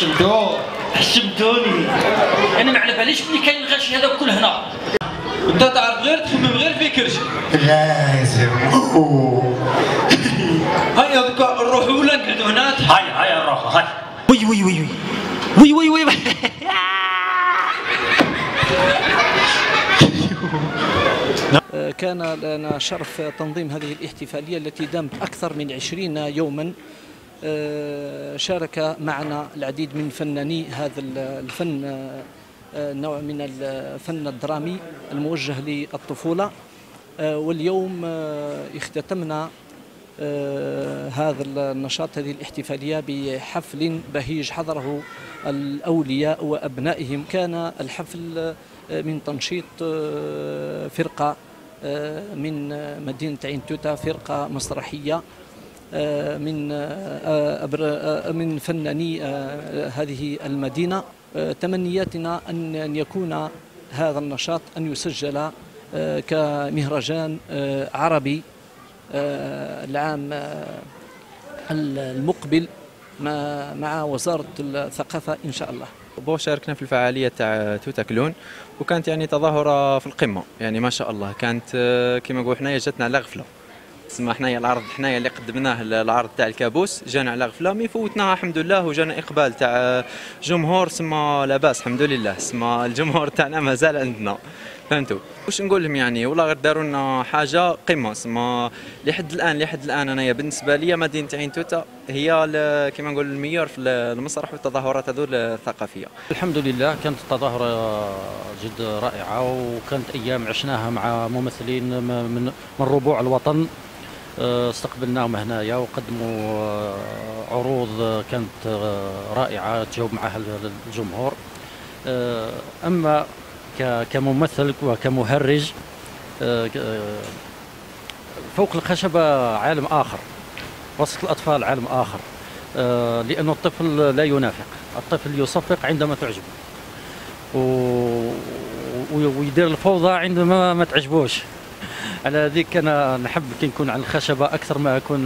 شتمتوني أنا ما على باليش بلي كاين الغاشي هذا كل هنا. أنت تعرف غير تخمم غير في كرشك لازم هيا دوكا نروحوا ولا نقعدوا هنا؟ هاي هاي نروحوا هاي. oui oui oui oui. oui oui oui. كان لنا شرف تنظيم هذه الاحتفالية التي دامت أكثر من عشرين يوما. شارك معنا العديد من فناني هذا الفن آه، نوع من الفن الدرامي الموجه للطفولة. آه، واليوم آه، اختتمنا آه، هذا النشاط هذه الاحتفالية بحفل بهيج حضره الأولياء وأبنائهم. كان الحفل آه، من تنشيط آه، فرقة آه، من آه، مدينة عين توتا فرقة مسرحية. آه، من آه، آه، من فناني آه، هذه المدينة. آه، تمنياتنا أن يكون هذا النشاط أن يسجل كمهرجان عربي العام المقبل مع وزارة الثقافة إن شاء الله. بو شاركنا في الفعالية تاع توتا كلون وكانت يعني تظاهرة في القمة. يعني ما شاء الله كانت كما نقول حنايا جاتنا على غفلة تسمى حنايا العرض حنايا اللي قدمناه العرض تاع الكابوس جانا على غفلة mais فوتناها الحمد لله وجانا إقبال تاع جمهور سما لاباس الحمد لله سما الجمهور تاعنا مازال عندنا. فهمتوا؟ واش نقول لهم يعني؟ والله غير داروا لنا حاجة قمة سما لحد الآن لحد الآن انايا بالنسبة لي مدينة عين توتا هي كما نقول ال meilleure في المسرح والتظاهرات هذول الثقافية. الحمد لله كانت التظاهرة جد رائعة وكانت أيام عشناها مع ممثلين من من ربوع الوطن. استقبلناهم هنايا وقدموا آه، عروض آه، كانت آه، رائعة تجاوب معها ال- الجمهور آه، ك- كممثل وكمهرج آه، آه، فوق الخشبة عالم آخر وسط الأطفال عالم آه، لأن الطفل لا ينافق الطفل يصفق عندما تعجبه. و- ويدير الفوضى عندما ما تعجبوش على ذيك أنا نحب كي نكون على الخشبة أكثر ما أكون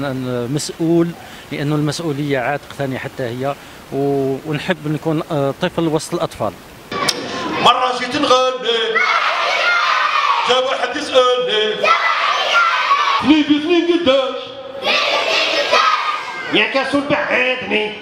مسؤول لأنه المسؤولية عاتق ثاني حتى هي. ونحب نكون آه، طفل وسط الأطفال. مرة جيت نغني جا واحد يسألني. اثنين باثنين قداش يا كاسو بعدني.